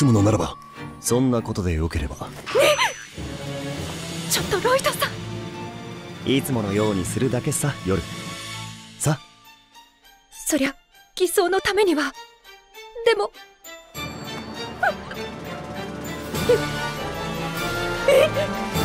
済むのならばそんなことでよければ。ちょっとロイドさん！いつものようにするだけさ夜。さそりゃ偽装のためには。でも。ええ